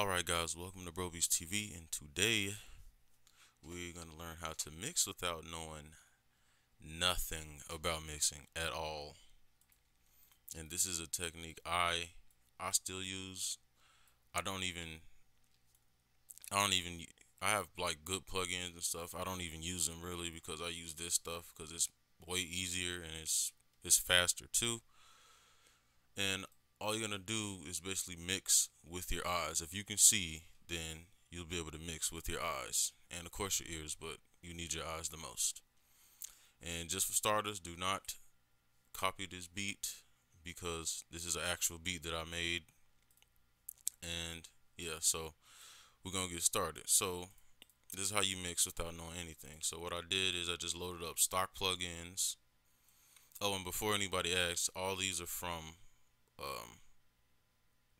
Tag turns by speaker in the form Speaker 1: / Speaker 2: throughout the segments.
Speaker 1: Alright guys, welcome to BroBeatz TV and today we're going to learn how to mix without knowing nothing about mixing at all. And this is a technique I I still use. I don't even I don't even I have like good plugins and stuff. I don't even use them really because I use this stuff because it's way easier and it's it's faster too. And all you're gonna do is basically mix with your eyes. If you can see, then you'll be able to mix with your eyes and of course your ears, but you need your eyes the most. And just for starters, do not copy this beat because this is an actual beat that I made. And yeah, so we're gonna get started. So this is how you mix without knowing anything. So what I did is I just loaded up stock plugins. Oh, and before anybody asks, all these are from um,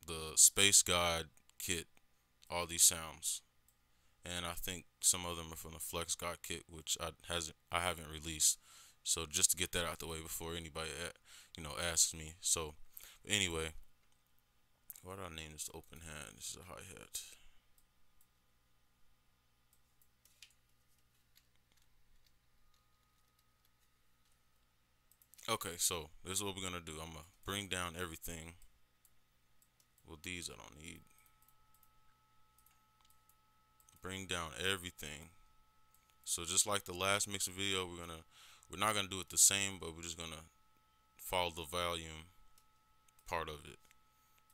Speaker 1: the Space God kit, all these sounds, and I think some of them are from the Flex God kit, which I hasn't I haven't released. So just to get that out the way before anybody you know asks me. So anyway, why do I name this open hand? This is a hi hat. Okay, so this is what we're gonna do. I'm gonna bring down everything. Well, these I don't need. Bring down everything. So just like the last mixer video, we're gonna we're not gonna do it the same, but we're just gonna follow the volume part of it.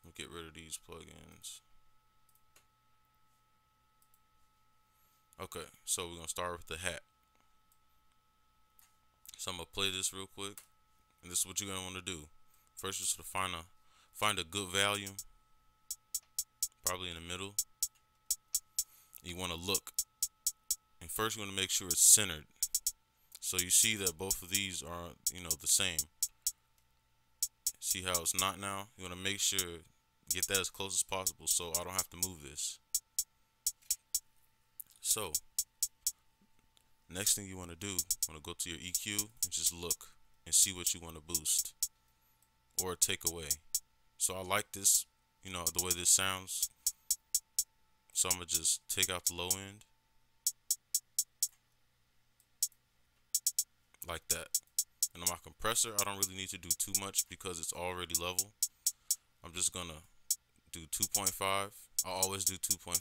Speaker 1: We'll get rid of these plugins. Okay, so we're gonna start with the hat. So I'm gonna play this real quick. And this is what you're gonna want to do. First, just to find a find a good value, probably in the middle. You want to look, and first you want to make sure it's centered. So you see that both of these are, you know, the same. See how it's not now? You want to make sure get that as close as possible so I don't have to move this. So, next thing you want to do, want to go to your EQ and just look and see what you want to boost or take away. So I like this, you know, the way this sounds. So I'm going to just take out the low end. Like that. And on my compressor, I don't really need to do too much because it's already level. I'm just going to do 2.5. I always do 2.5.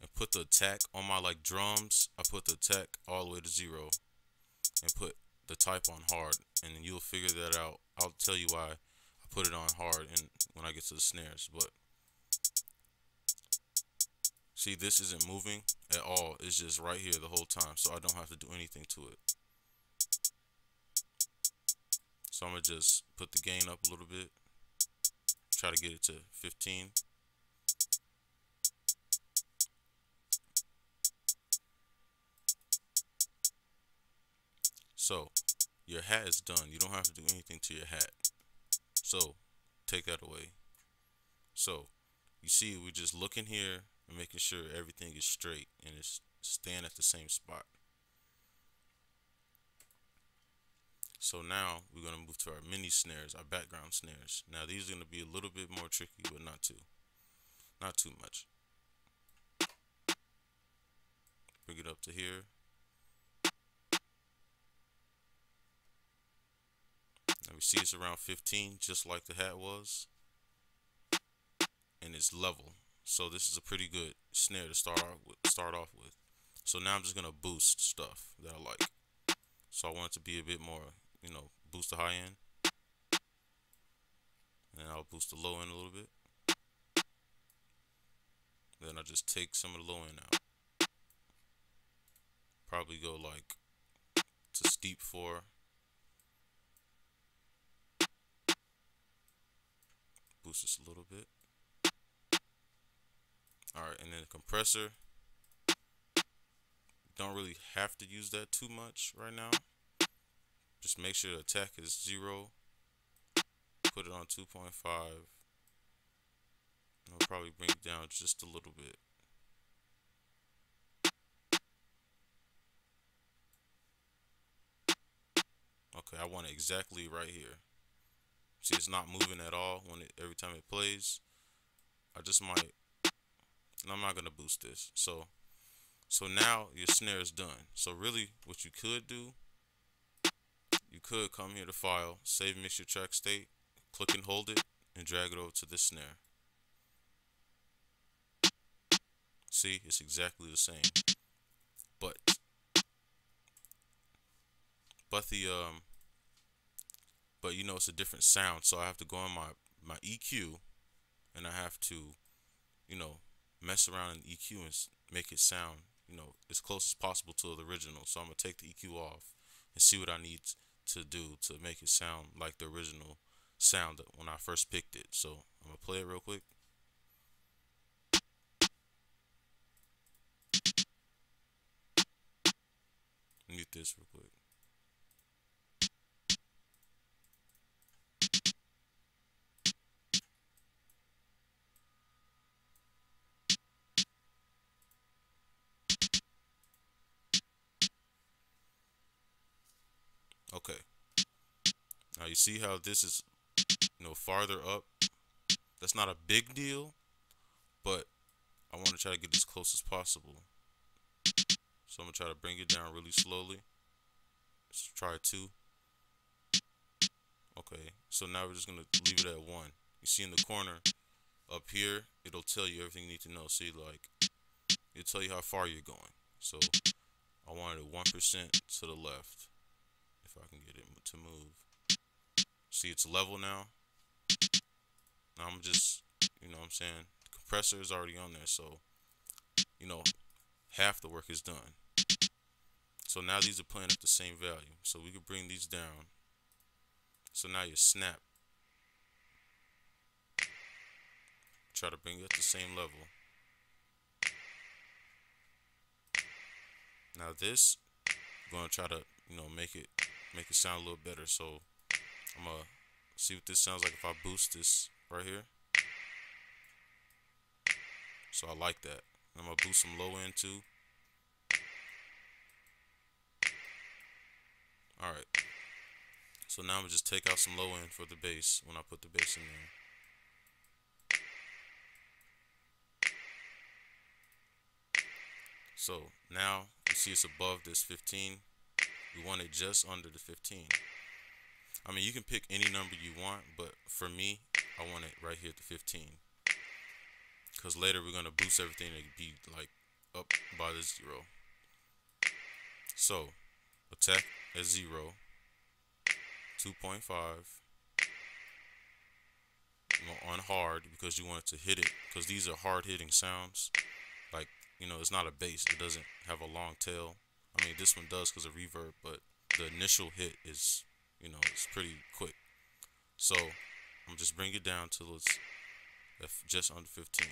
Speaker 1: And put the attack on my like drums. I put the attack all the way to zero. And put the type on hard and you'll figure that out. I'll tell you why I put it on hard and when I get to the snares, but see this isn't moving at all. It's just right here the whole time, so I don't have to do anything to it. So I'm gonna just put the gain up a little bit. Try to get it to 15. So, your hat is done. You don't have to do anything to your hat. So, take that away. So, you see, we're just looking here and making sure everything is straight and it's staying at the same spot. So now we're going to move to our mini snares, our background snares. Now these are going to be a little bit more tricky, but not too, not too much. Bring it up to here. We see it's around 15, just like the hat was. And it's level. So this is a pretty good snare to start off with, start off with. So now I'm just gonna boost stuff that I like. So I want it to be a bit more, you know, boost the high end. And I'll boost the low end a little bit. Then I'll just take some of the low end out. Probably go like to steep four. Boost this a little bit. Alright, and then the compressor. Don't really have to use that too much right now. Just make sure the attack is zero. Put it on 2.5. I'll probably bring it down just a little bit. Okay, I want it exactly right here. See, it's not moving at all when it every time it plays. I just might and I'm not gonna boost this. So, so now your snare is done. So really, what you could do, you could come here to File, Save Mixer Track State, click and hold it, and drag it over to this snare. See, it's exactly the same. But but the um but you know it's a different sound, so I have to go on my my EQ and I have to you know mess around in EQ and make it sound you know as close as possible to the original. So I'm gonna take the EQ off and see what I need to do to make it sound like the original sound when I first picked it. So I'm gonna play it real quick. Mute this real quick. You see how this is, you know, farther up. That's not a big deal, but I want to try to get as close as possible. So I'm going to try to bring it down really slowly. Let's try two. Okay, so now we're just going to leave it at one. You see in the corner up here, it'll tell you everything you need to know. See, like, it'll tell you how far you're going. So I wanted it 1% to the left, if I can get it to move. See, it's level now. Now I'm just, you know what I'm saying? The compressor is already on there, so, you know, half the work is done. So now these are playing at the same value. So we can bring these down. So now your snap. Try to bring it at the same level. Now this, I'm gonna try to, you know, make it make it sound a little better. So I'm gonna see what this sounds like if I boost this right here. So I like that. I'm gonna boost some low end too. Alright. So now I'm gonna just take out some low end for the bass when I put the bass in there. So now you see it's above this 15. We want it just under the 15. I mean, you can pick any number you want, but for me, I want it right here at the 15. Because later we're going to boost everything to be like up by the zero. So, attack at 0, 2.5 on hard because you want it to hit it because these are hard hitting sounds like you know it's not a bass it doesn't have a long tail I mean this one does because of reverb but the initial hit is you know it's pretty quick so I'm just bring it down till it's just under 15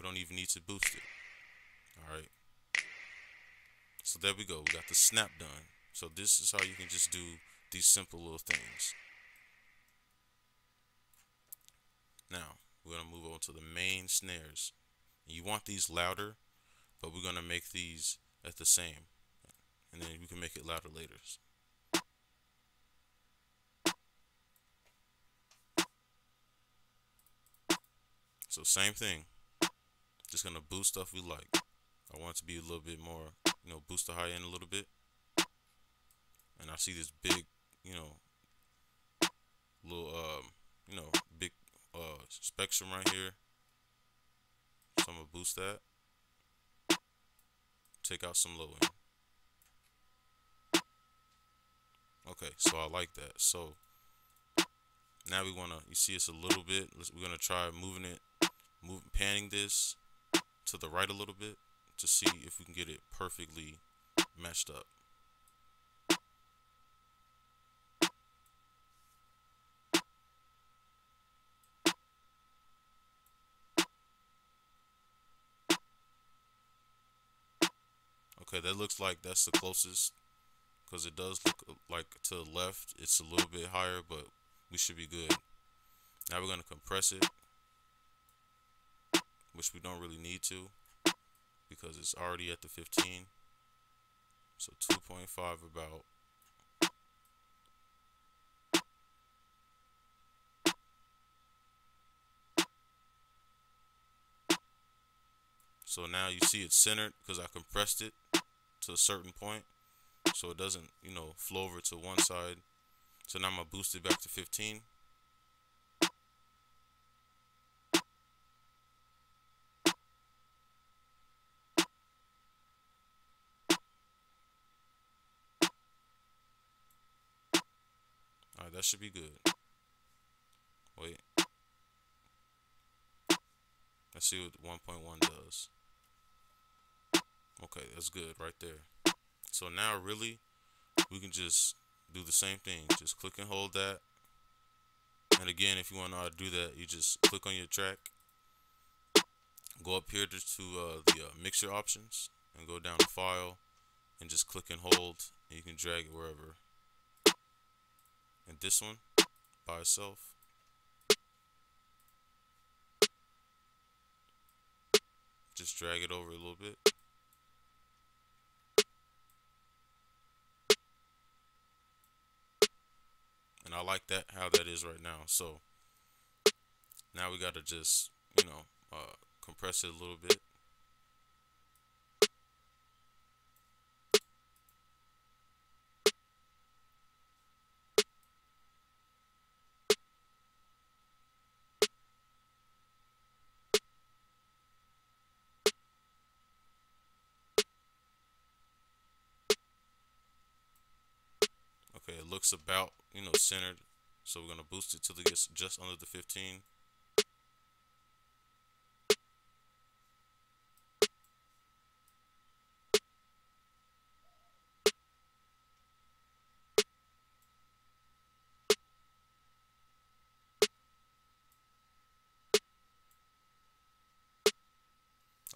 Speaker 1: We don't even need to boost it. Alright. So there we go. We got the snap done. So this is how you can just do these simple little things. Now, we're going to move on to the main snares. You want these louder, but we're going to make these at the same. And then we can make it louder later. So same thing. Just gonna boost stuff we like. I want to be a little bit more, you know, boost the high end a little bit. And I see this big, you know, little, um, you know, uh, spectrum right here. So I'm gonna boost that. Take out some low end. Okay, so I like that. So now we wanna, you see it's a little bit. we're gonna try moving it, move, panning this to the right a little bit to see if we can get it perfectly meshed up. Okay, that looks like that's the closest because it does look uh, like to the left it's a little bit higher, but we should be good. Now we're going to compress it which we don't really need to because it's already at the 15. So 2.5 about. So now you see it's centered because I compressed it to a certain point. So it doesn't, you know, flow over to one side. So now I'm going to boost it back to 15. Alright, that should be good. Wait. Let's see what 1.1 does. Okay, that's good right there. So now really, we can just do the same thing. Just click and hold that. And again, if you want to know how to do that, you just click on your track. Go up here to, to uh, the uh, mixer options and go down to file and just click and hold and you can drag it wherever. And this one by itself. Just drag it over a little bit. And I like that, how that is right now. So now we got to just, you know, uh, compress it a little bit. Okay, it looks about, you know, centered. So we're going to boost it till it gets just under the 15.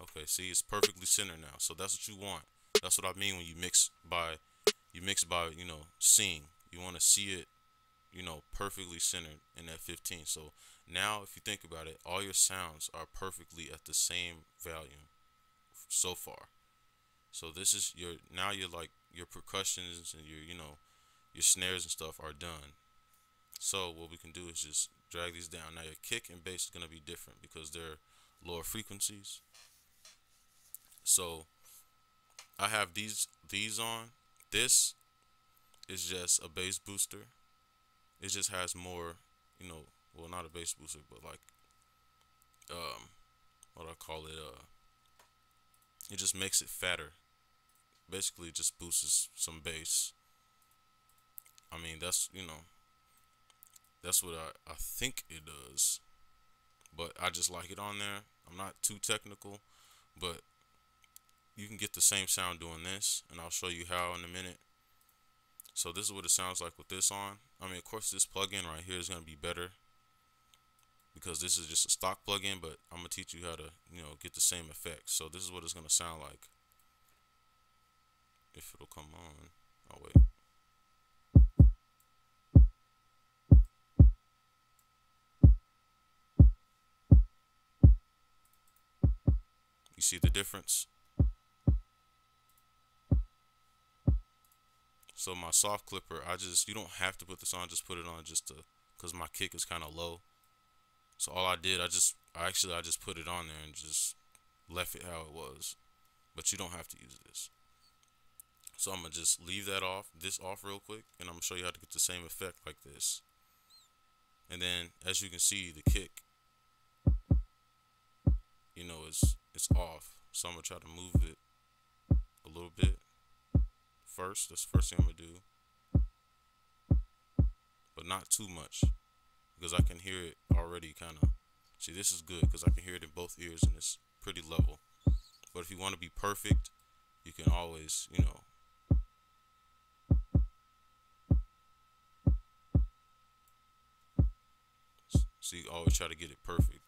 Speaker 1: Okay, see, it's perfectly centered now. So that's what you want. That's what I mean when you mix by you mix by you know seeing you want to see it you know perfectly centered in that 15 so now if you think about it all your sounds are perfectly at the same volume so far. So this is your now you're like your percussions and your you know your snares and stuff are done. So what we can do is just drag these down. Now your kick and bass is going to be different because they're lower frequencies. So I have these these on. This is just a bass booster. It just has more, you know, well not a bass booster, but like um what I call it, uh it just makes it fatter. Basically just boosts some bass. I mean that's you know that's what I, I think it does. But I just like it on there. I'm not too technical, but you can get the same sound doing this and I'll show you how in a minute so this is what it sounds like with this on. I mean of course this plugin right here is going to be better because this is just a stock plugin but I'm going to teach you how to you know get the same effect so this is what it's going to sound like. If it'll come on. Oh wait. You see the difference So my soft clipper, I just you don't have to put this on, just put it on just to cuz my kick is kind of low. So all I did, I just I actually I just put it on there and just left it how it was. But you don't have to use this. So I'm going to just leave that off, this off real quick, and I'm going to show you how to get the same effect like this. And then as you can see, the kick you know, it's it's off. So I'm going to try to move it a little bit first. That's the first thing I'm gonna do. But not too much. Because I can hear it already kind of. See, this is good because I can hear it in both ears and it's pretty level. But if you want to be perfect, you can always, you know, So always try to get it perfect.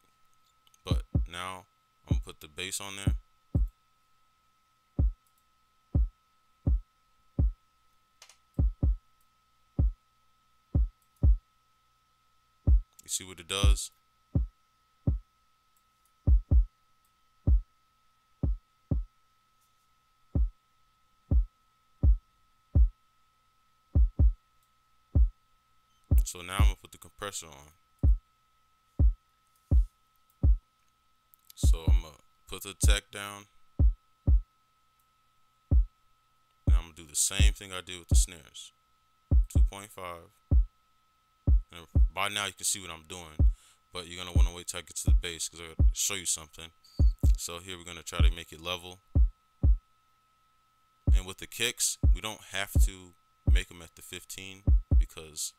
Speaker 1: But now I'm gonna put the bass on there. You see what it does? So now I'm gonna put the compressor on. So I'm gonna put the tech down. Now I'm gonna do the same thing I did with the snares. 2.5. And by now you can see what I'm doing, but you're gonna wanna wait till I get to the bass because I'm gonna show you something. So here we're gonna try to make it level. And with the kicks, we don't have to make them at the 15 because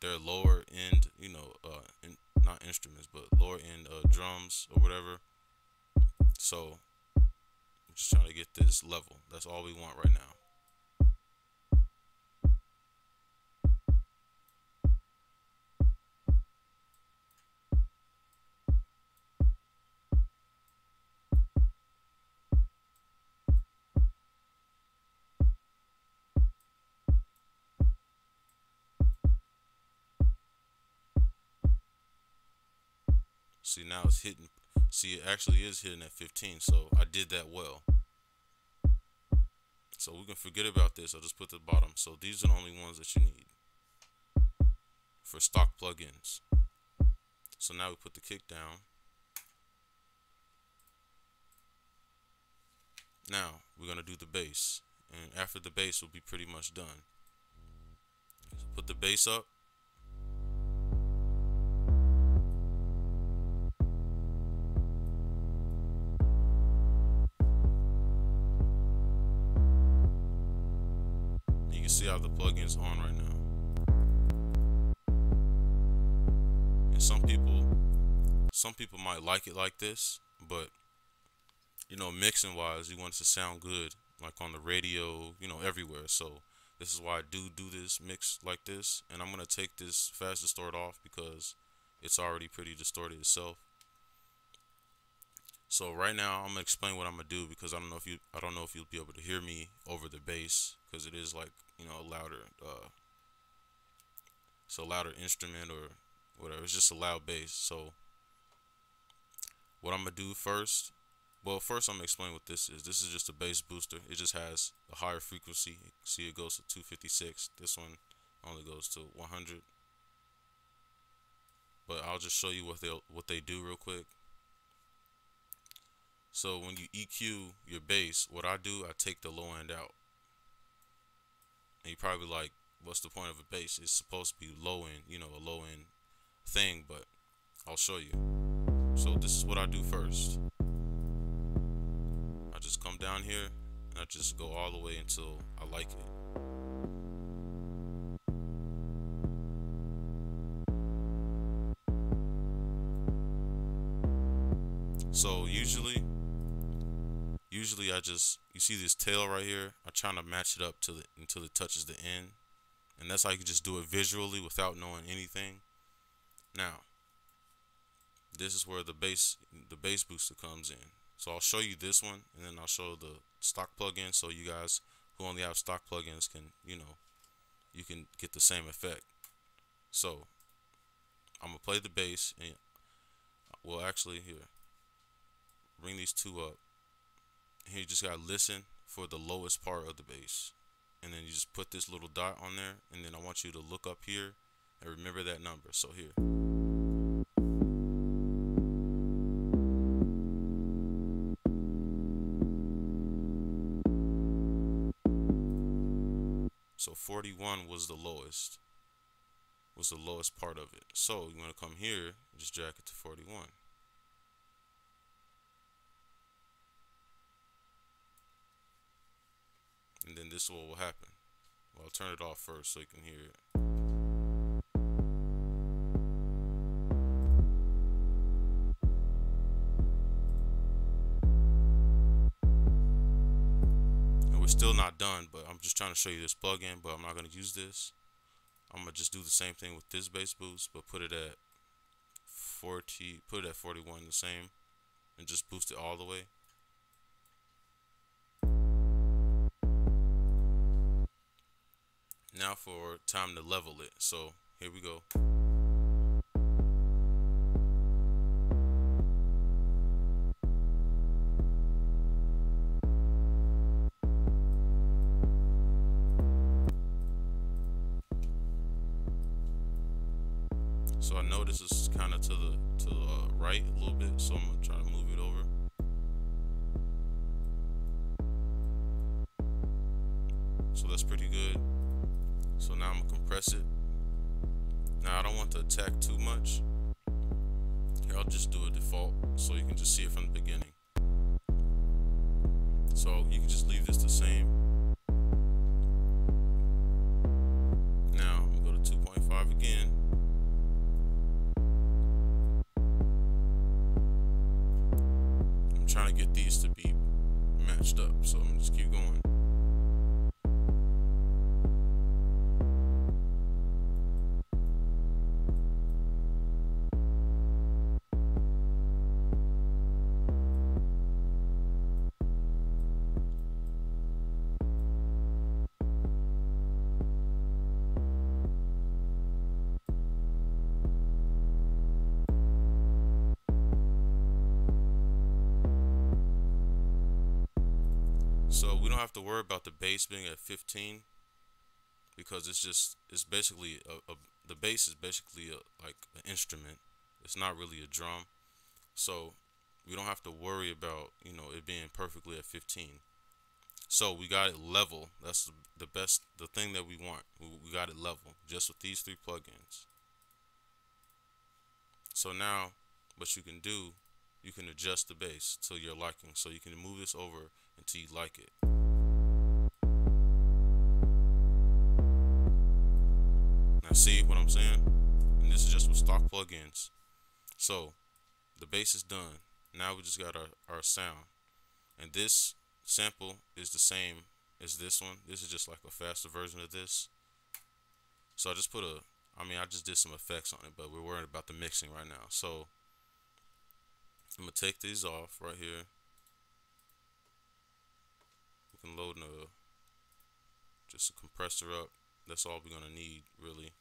Speaker 1: they're lower end, you know, uh, in, not instruments, but lower end uh, drums or whatever. So I'm just trying to get this level. That's all we want right now. See now it's hitting. See it actually is hitting at 15. So I did that well. So we can forget about this. I'll just put the bottom. So these are the only ones that you need for stock plugins. So now we put the kick down. Now we're gonna do the bass, and after the bass, we'll be pretty much done. So put the bass up. Plugin's on right now. And some people some people might like it like this, but you know, mixing wise, you want it to sound good like on the radio, you know, everywhere. So this is why I do do this mix like this, and I'm gonna take this fast distort off because it's already pretty distorted itself. So right now I'm gonna explain what I'm gonna do because I don't know if you I don't know if you'll be able to hear me over the bass because it is like you know a louder uh it's a louder instrument or whatever. It's just a loud bass. So what I'm gonna do first well first I'm gonna explain what this is. This is just a bass booster. It just has a higher frequency. See it goes to 256 this one only goes to 100 but I'll just show you what they what they do real quick so when you EQ your bass what I do I take the low end out and you probably like, what's the point of a bass? It's supposed to be low end, you know, a low end thing, but I'll show you. So this is what I do first. I just come down here and I just go all the way until I like it. So usually usually I just you see this tail right here I'm trying to match it up to the until it touches the end. And that's how you can just do it visually without knowing anything. Now this is where the bass the bass booster comes in. So I'll show you this one and then I'll show the stock plugin so you guys who only have stock plugins can you know you can get the same effect. So I'm gonna play the bass and uh, well actually here bring these two up here you just gotta listen for the lowest part of the bass. And then you just put this little dot on there and then I want you to look up here and remember that number. So here. So 41 was the lowest was the lowest part of it. So you want to come here just drag it to 41 and then this is what will happen. Well, I'll turn it off first so you can hear it. And we're still not done, but I'm just trying to show you this plugin, but I'm not going to use this. I'm going to just do the same thing with this bass boost, but put it at 40, put it at 41 the same, and just boost it all the way. Now for time to level it. So here we go. So I know this is kind of to the to the uh, right a little bit, so I'm gonna try to move it over. So that's pretty good. So now I'm gonna compress it. Now I don't want to attack too much. Here, I'll just do a default so you can just see it from the beginning. So you can just leave this the same. Being at 15 because it's just it's basically a, a the bass is basically a, like an instrument. It's not really a drum. So we don't have to worry about, you know, it being perfectly at 15. So we got it level. That's the, best the thing that we want. We, we got it level just with these three plugins. So now what you can do, you can adjust the bass to your liking. So you can move this over until you like it. Now see what I'm saying? And this is just with stock plugins. So the bass is done. Now we just got our, our sound. And this sample is the same as this one. This is just like a faster version of this. So I just put a, I mean, I just did some effects on it, but we're worried about the mixing right now. So I'm gonna take these off right here. We can load a just a compressor up. That's all we're gonna need really.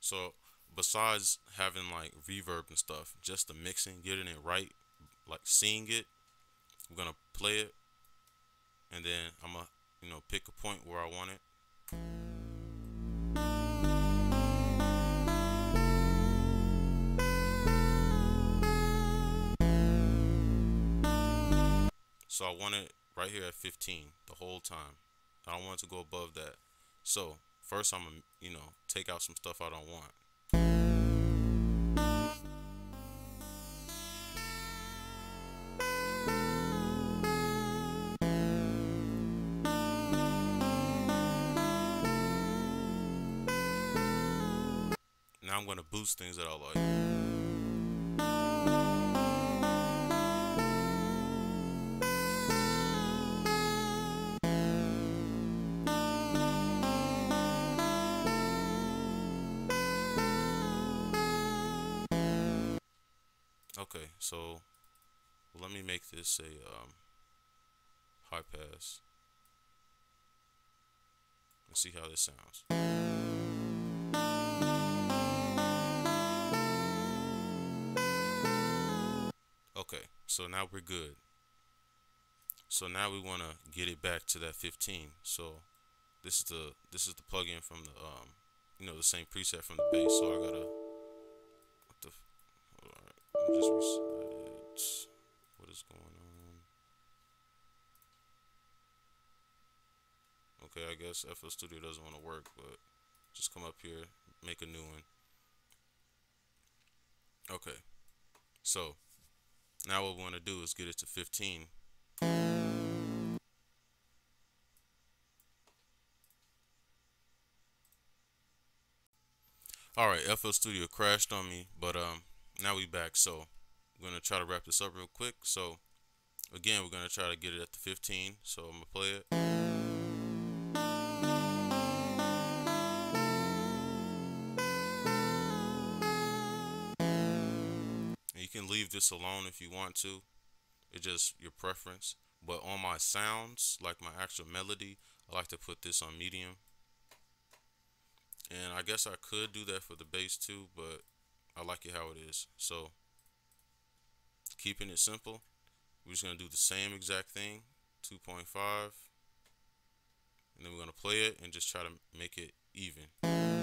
Speaker 1: So besides having like reverb and stuff, just the mixing, getting it right, like seeing it, we're gonna play it, and then I'm gonna you know pick a point where I want it. So I want it right here at 15 the whole time. I don't want to go above that. So first I'm gonna, you know, take out some stuff I don't want. Now I'm gonna boost things that I like. Okay, so let me make this a um, high pass. Let's see how this sounds. Okay, so now we're good. So now we want to get it back to that 15. So this is the this is the plugin from the um you know the same preset from the bass. So I gotta me just it. What is going on? Okay, I guess FL Studio doesn't want to work, but just come up here, make a new one. Okay, so now what we want to do is get it to 15. All right, FL Studio crashed on me, but um, now we back. So we're gonna try to wrap this up real quick. So again, we're gonna try to get it at the 15. So I'm gonna play it. You can leave this alone if you want to. It's just your preference. But on my sounds, like my actual melody, I like to put this on medium. And I guess I could do that for the bass too, but I like it how it is. So, keeping it simple, we're just going to do the same exact thing, 2.5. And then we're going to play it and just try to make it even.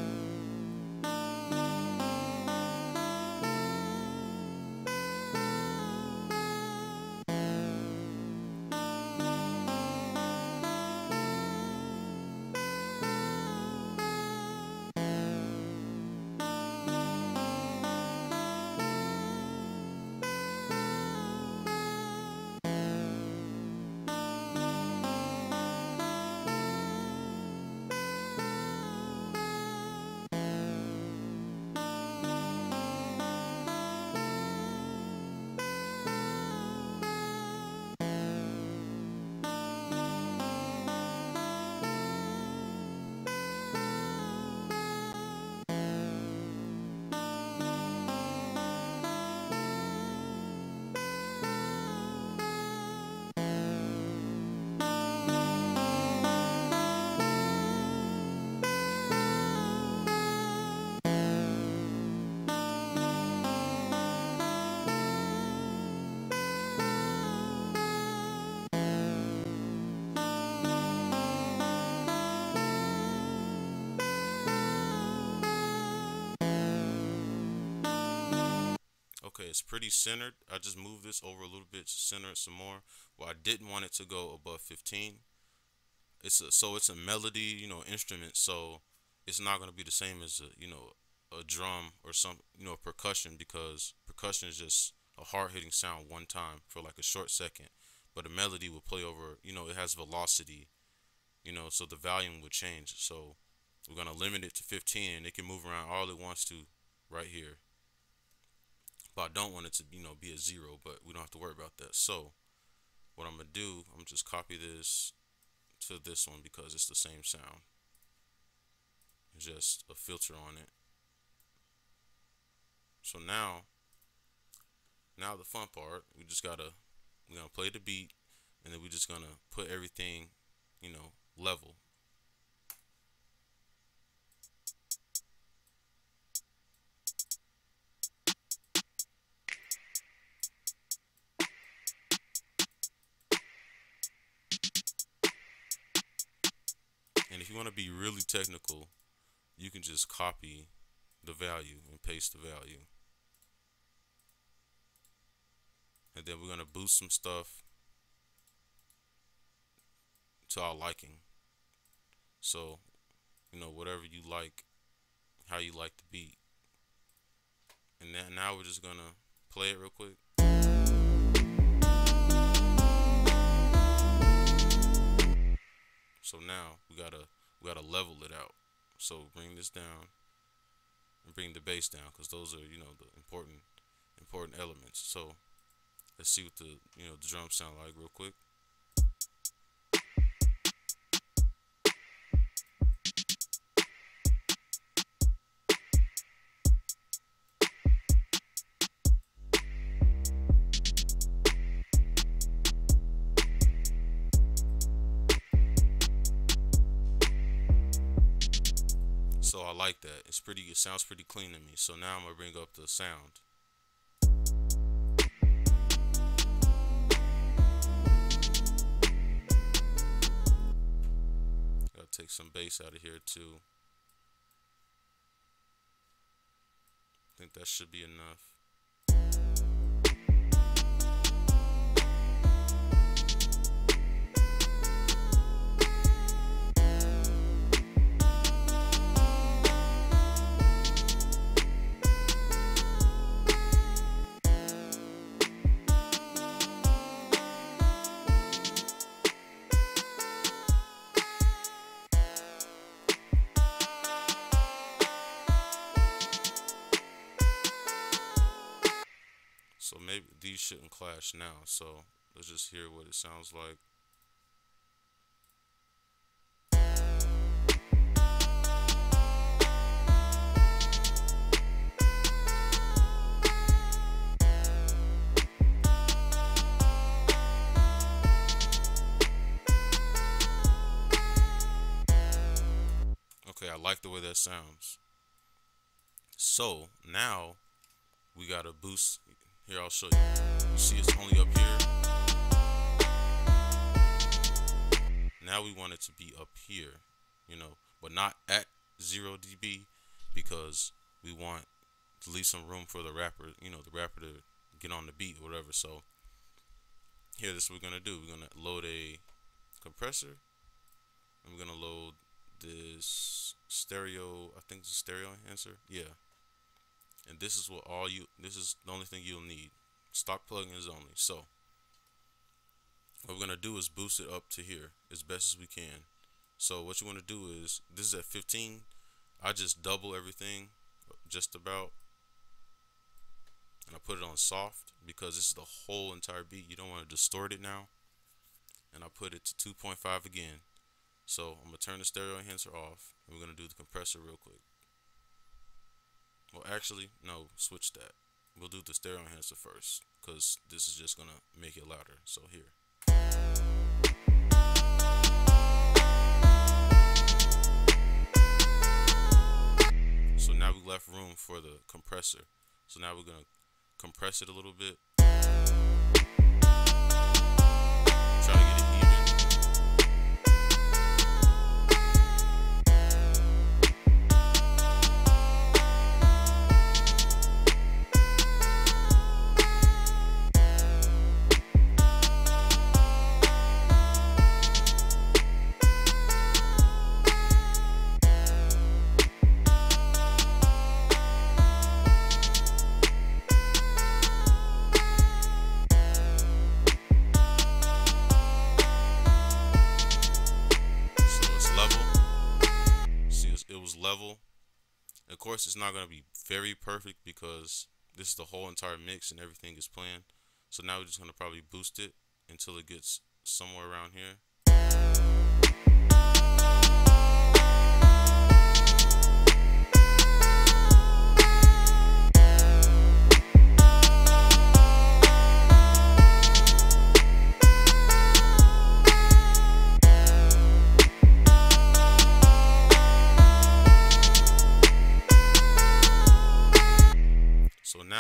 Speaker 1: It's pretty centered. I just moved this over a little bit to center it some more. Well, I didn't want it to go above 15. It's a, so it's a melody, you know, instrument. So it's not gonna be the same as a, you know, a drum or some, you know, percussion because percussion is just a hard hitting sound one time for like a short second. But a melody will play over, you know, it has velocity, you know, so the volume would change. So we're gonna limit it to 15 and it can move around all it wants to right here. But I don't want it to, you know, be a zero, but we don't have to worry about that. So what I'm gonna do, I'm just copy this to this one because it's the same sound. It's just a filter on it. So now, now the fun part, we just gotta, we're gonna play the beat and then we're just gonna put everything, you know, level. You want to be really technical, you can just copy the value and paste the value. And then we're going to boost some stuff to our liking. So, you know, whatever you like, how you like the beat. And then now we're just going to play it real quick. So now we gotta we gotta level it out. So bring this down and bring the bass down because those are you know the important important elements. So let's see what the you know the drums sound like real quick. Pretty. It sounds pretty clean to me. So now I'm gonna bring up the sound. Gotta take some bass out of here too. I think that should be enough. Shouldn't clash now. So let's just hear what it sounds like. Okay, I like the way that sounds. So now we gotta boost here, I'll show you. See it's only up here. Now we want it to be up here, you know, but not at 0 dB because we want to leave some room for the rapper, you know, the rapper to get on the beat or whatever. So here, this is what we're gonna do. We're gonna load a compressor. I'm gonna load this stereo. I think it's a stereo enhancer. Yeah and this is what all you this is the only thing you'll need stock plugins only. So what we're going to do is boost it up to here as best as we can. So what you want to do is this is at 15 I just double everything just about. And I put it on soft because this is the whole entire beat. You don't want to distort it now. And I put it to 2.5 again. So I'm gonna turn the stereo enhancer off and we're gonna do the compressor real quick. Well, actually, no, switch that. We'll do the stereo enhancer first, because this is just to make it louder. So here. So now we left room for the compressor. So now we're going to compress it a little bit. It's not going to be very perfect because this is the whole entire mix and everything is planned. So now we're just going to probably boost it until it gets somewhere around here.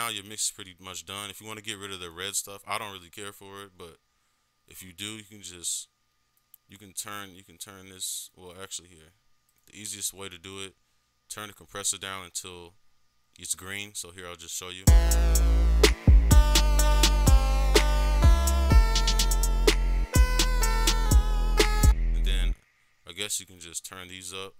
Speaker 1: Now your mix is pretty much done. If you want to get rid of the red stuff, I don't really care for it, but if you do, you can just you can turn you can turn this well actually here. The easiest way to do it, turn the compressor down until it's green. So here I'll just show you. And then I guess you can just turn these up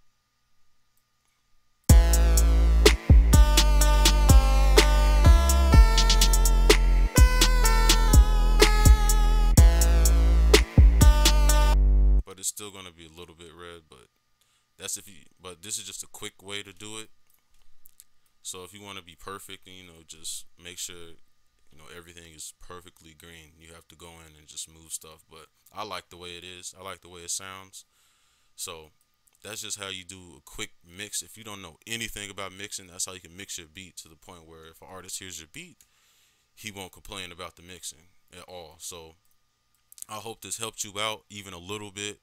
Speaker 1: it's still gonna be a little bit red, but that's if you. But this is just a quick way to do it. So if you want to be perfect, and you know, just make sure you know everything is perfectly green. You have to go in and just move stuff. But I like the way it is. I like the way it sounds. So that's just how you do a quick mix. If you don't know anything about mixing, that's how you can mix your beat to the point where if an artist hears your beat, he won't complain about the mixing at all. So I hope this helped you out even a little bit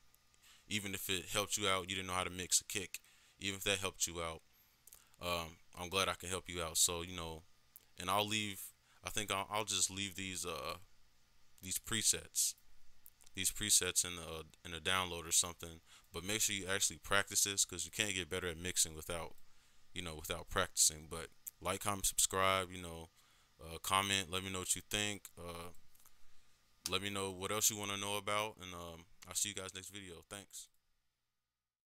Speaker 1: even if it helped you out, you didn't know how to mix a kick, even if that helped you out, um, I'm glad I can help you out. So you know, and I'll leave. I think I'll, I'll just leave these uh these presets, these presets in the in a download or something. But make sure you actually practice this because you can't get better at mixing without you know without practicing. But like, comment, subscribe. You know, uh, comment. Let me know what you think. Uh, let me know what else you want to know about, and um, I'll see you guys next video. Thanks.